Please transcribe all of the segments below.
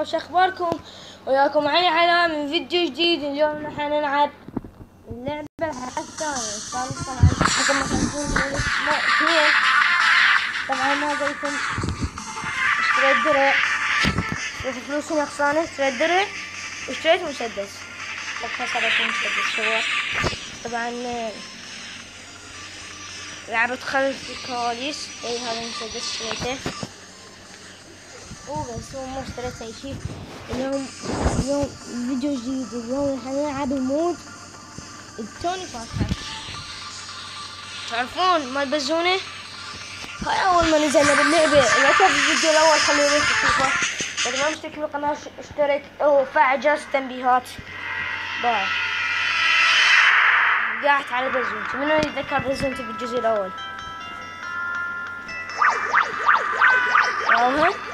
وش أخباركم؟ وياكم علي علاء من فيديو جديد. اليوم راح نلعب اللعبة الثانية الثالث طبعا حكم اثنين طبعا ما قلتم اشتريت درع شوف فلوسي نقصانة. اشتريت درع واشتريت مسدس صارت مسدس شباب طبعا لعبة خلف الكواليس اي هذا المسدس اشتريته وبس هو ما اشتريت أي شيء. اليوم اليوم فيديو جديد. اليوم حنلعب ال mode التوني فاتحة تعرفون ما تبزونه هاي أول ما نزلنا باللعبة. لا تعرف الفيديو الأول خليه لك تشوفه إذا ما مشترك بالقناة اشترك. أو فعل جرس التنبيهات bye. قاعد على بزونتي منو يتذكر بزونتي بالجزء الأول؟ أها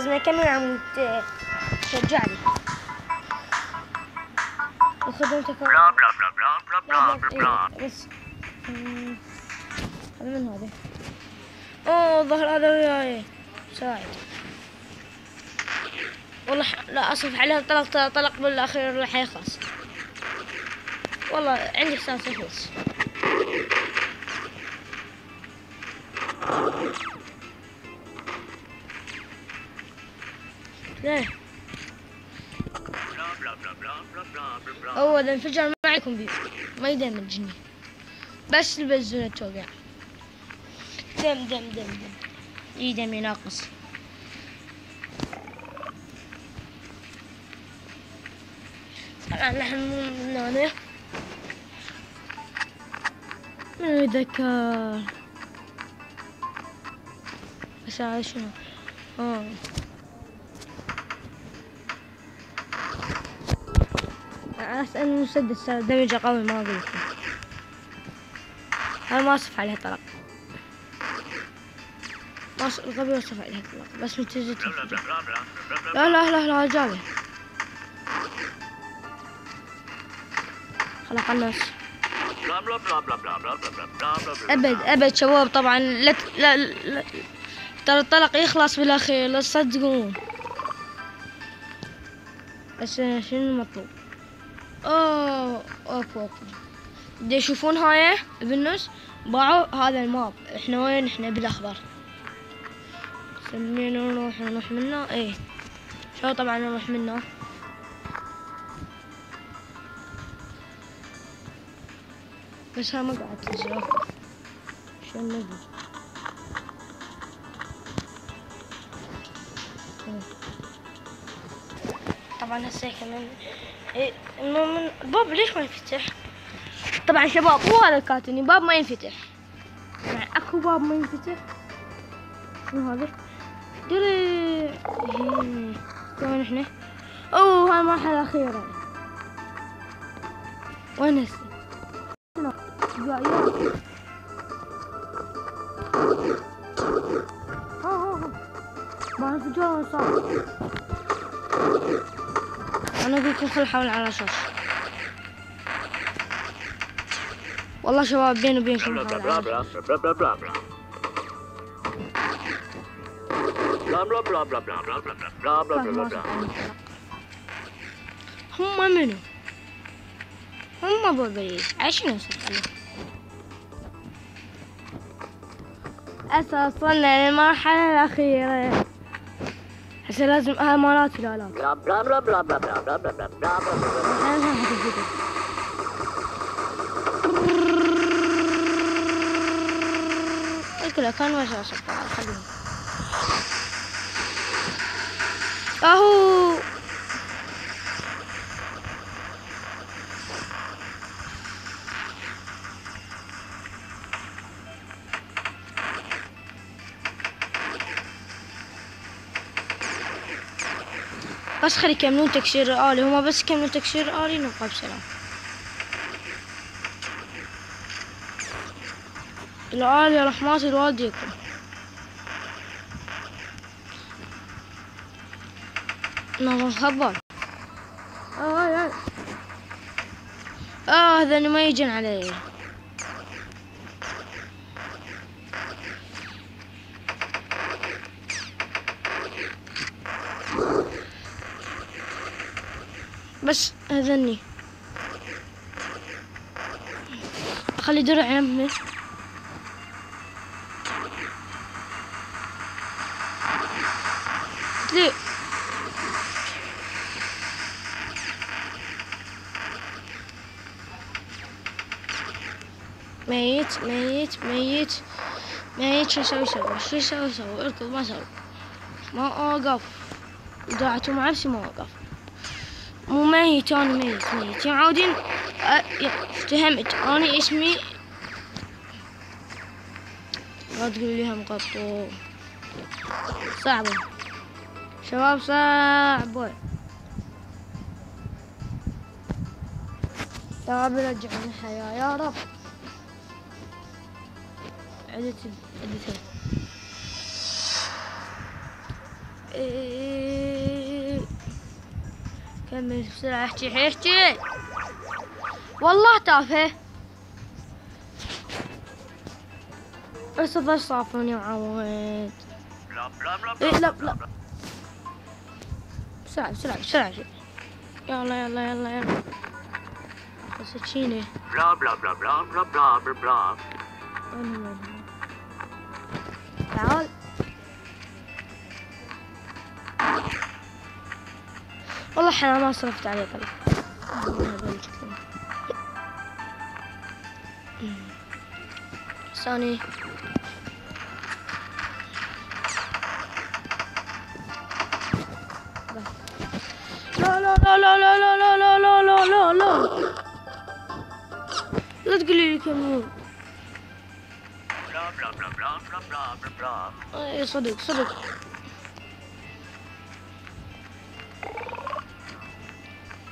لازم الكاميرا عم تشجعني بلا بلا بلا بلا بلا بلا بلا بلا بلا بلا بلا بلا من هذا اوه بلا هذا وياي ساعد والله لا اسف عليها طلق طلق بالأخير راح يخلص. والله عندي إحساس يخلص. Blah. هو إذا انفجر ما عليكم بيه ما يدمجني. بس البزونة توقع دم دم دم دم. إي دمي ناقص طبعا نحن مو من هنا من يتذكر. بس هذا شنو آه. أسأل إنه مسدس دمجه قوي ما أقول أنا ما أصف عليه طلق ما أصف الغبي أصف عليه طلق بس متزته لا لا لا لا جابه. خلق الناس أبد أبد شباب طبعا لا لا, لا. ترى الطلق يخلص بالأخير لا تصدقون. بس شنو المطلوب اوه okay بدي يشوفون هاي بالنص باعوا هذا ال map. إحنا وين؟ إحنا بالاخضر سمينا نروح نروح منا إيه. شو طبعا نروح منا بس ها ما قاعد تنزل. شو نبي طبعا هسه كمان الباب ليش ما ينفتح؟ طبعا شباب مو هذا الكاتوني باب ما ينفتح يعني أكو باب ما ينفتح شنو هذا؟ درع إيه. وين إحنا؟ أوه هاي المرحلة الأخيرة وين هسه؟ انفجار صار؟ أنا أقول لكم خل حول على أساس والله شباب بيني وبينكم هم منو؟ هم أبو إبليس. عشان يصدق وصلنا للمرحلة الأخيرة. هسه لازم blah blah. أنا هذا الفيديو كلها كان وجه طبعا خليهم اهو بس خلي يكملون تكسير آلي هما بس يكملون تكسير آلي نبقى بسلام الآلي رحمات الوالديكم نظام خبر؟ آه آه آه. هذا ما يجن علي أذني. خلي درع يمي ميت ميت ميت. ميت. شو أسوي؟ سوي شو أسوي؟ سوي أركض ما أسوي. ما أوقف. ضاعتوا مع نفسي ما أوقف. مو ميت أنا ميت ميت يا معودين أ- يا- افتهمت. أنا اسمي لا تقول لي هم قطو. صعبة. شباب صعبة يا رب رجعني الحياة يا رب. عدت عدتها إيه. كمل بسرعة. احكي احكي. والله تافه. بس ظل صافون يا معود إيه لا لا. بسرعة بسرعة بسرعة. يلا يلا يلا يلا. سكينة Blah, blah, blah, blah, blah, blah, blah, blah. تعال. والله إحنا ما صرفت عليه طلع ثاني لا لا لا لا لا لا لا لا لا لا لا لا تقولي لي Blah, blah, blah, blah, blah, blah, blah, blah. اي صدق صدق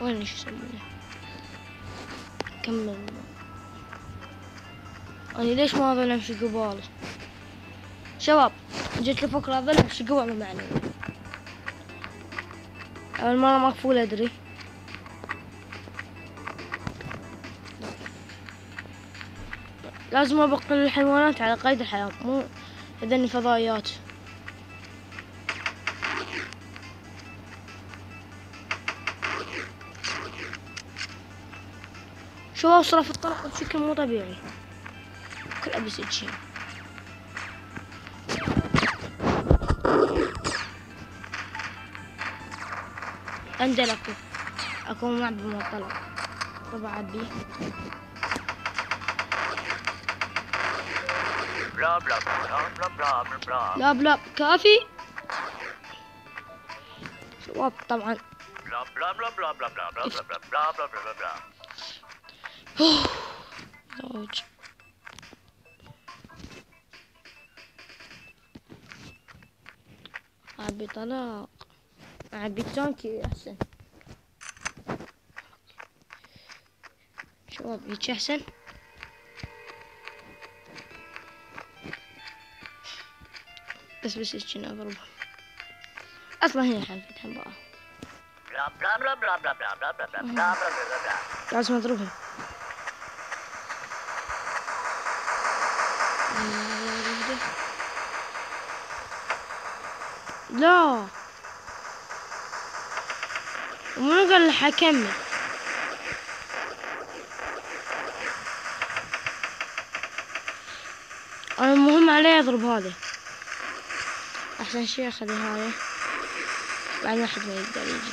وين شو يسمونه؟ كمل. أنا ليش ما اظل امشي قبال شباب جت لي فكرة اظل امشي قبال معنا اول مرة مقفول أدري. لازم ابقي الحيوانات على قيد الحياة مو اذني فضائيات. شو اصرف الطلق بشكل مو طبيعي كل ابي سكين انزل اكو اكو معبي من الطلق طبعا عبي Blah, blah, blah, blah, blah, blah, blah. لا بلا كافي شباب طبعا Blah, blah, blah, blah, blah, blah, blah, blah, blah, blah, زوج عبي طلاق عبي تانكي احسن شباب هيك احسن بس بس هيك اضربها أصلا هي حنفتها بقى blah, blah, blah, blah, blah, blah, blah, blah, blah, blah, blah. لازم اضربها لا. ومنو قال لي حكمل المهم عليه يضرب هذا. أحسن شي أخذ هاي. بعد واحد ما يقدر يجي.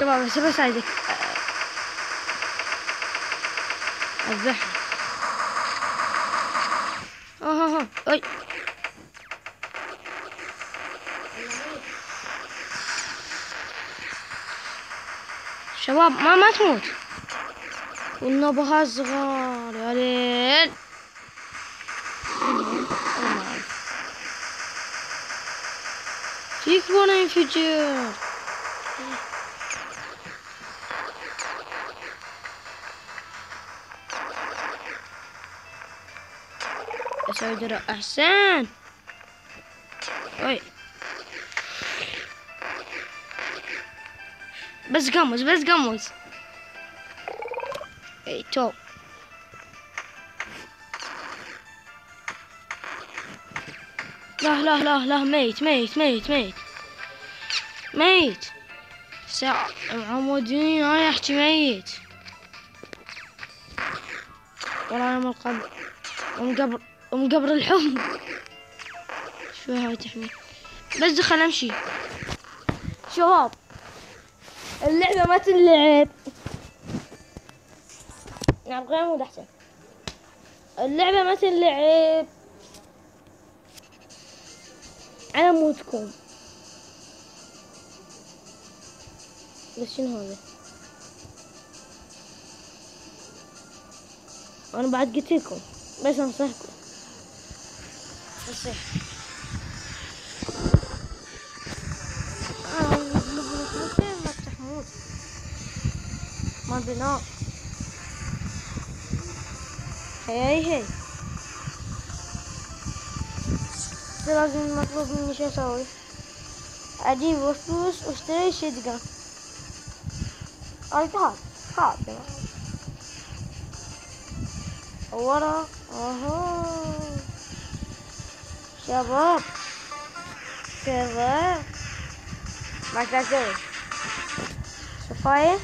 شباب بس بساعدك اه ها ها اي شباب ما ما تموت. والنبهة صغار يا ليل. فيك وانا ينفجر أسوي درع أحسن. اي بس قمص بس قمص إي تو لا لا لا لا ميت ميت ميت ميت. ميت. ساعة معمودين أنا احكي ميت. والله أنا من القبر من قبر من قبر الحب. شوي هاي تحمي بس دخل أمشي. شباب اللعبة ما تنلعب. نعم غير مود احسن اللعبة ما تنلعب. على مودكم بس شنو هذا؟ أنا بعد قلت لكم بس أنصحكم. آه، موت ما بناء هي هي لازم مطلوب مني شو أسوي أجيب فلوس واشتري شتقن ايباد هذا ورا اهو شباب كذا ما تسوي شفاية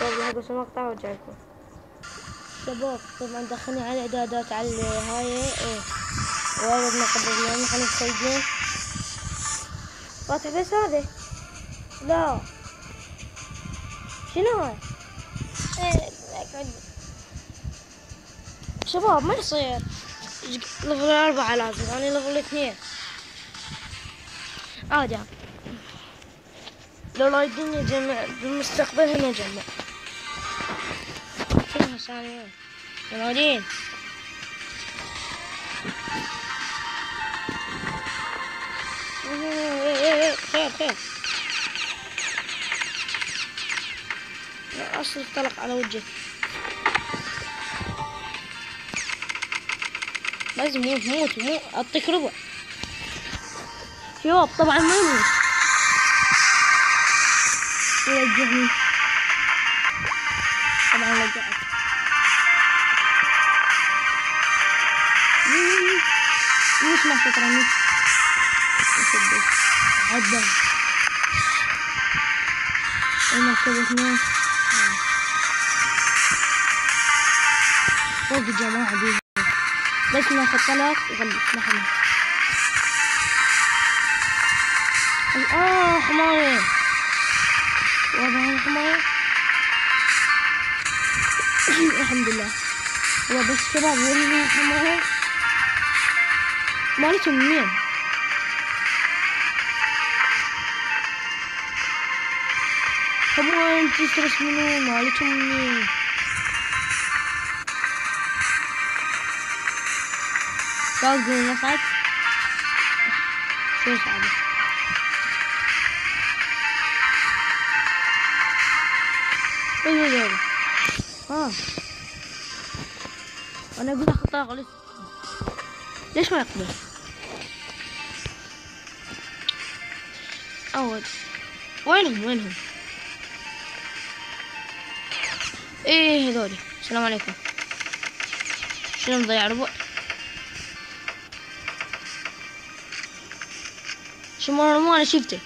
طيب هقص المقطع وارجع لكم شباب طبعا دخلني على الإعدادات على هاي. إيه. وايد ما قبل اليوم نحن متخيلين فاتح بس هذا لا. شنو هاي؟ إيه، أقعد. شباب ما يصير. level أربعة لازم أنا level اثنين. عادي لو رايدين نجمع بالمستقبل نجمع شنو ثانية موجودين خير خير أصل طلق على وجهي. بس موت موت موت. أعطيك ربع. شباب طبعا ما يموت يرجعني طبعا رجعت. مش ما مسدس عدى المركبة اثنين فوق الجماعة دي بس ناخذ ثلاث وغلب نحن. آه حماية. وضع الحماية الحمد لله. بس شباب وين حماية. مالتهم مين؟ هم انت ترسمون مالتهم يصعد شو صعب إيه إيه ها أنا أقول طاقة لسه ليش ما يقبل اول وينهم وينهم إيه هذولي السلام عليكم شنو مضيع ربع شو مرة ما أنا شفته.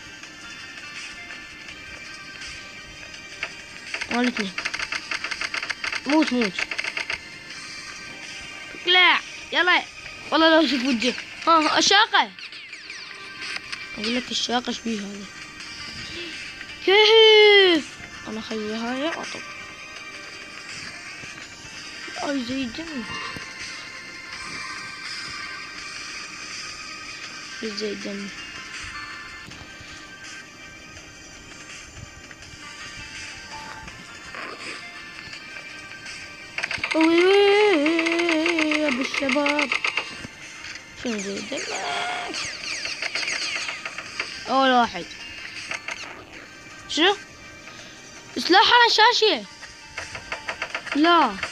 مالتني موت موت. لا يلا. والله لا أشوف وجهك. ها الشاقة أقول لك الشاقة إيش هذا كيف أنا اخلي هاي اطب أي زي الدم زي الدم يا أبو الشباب. شنو زي الدم أول واحد. شنو؟ سلاح على الشاشة. لا.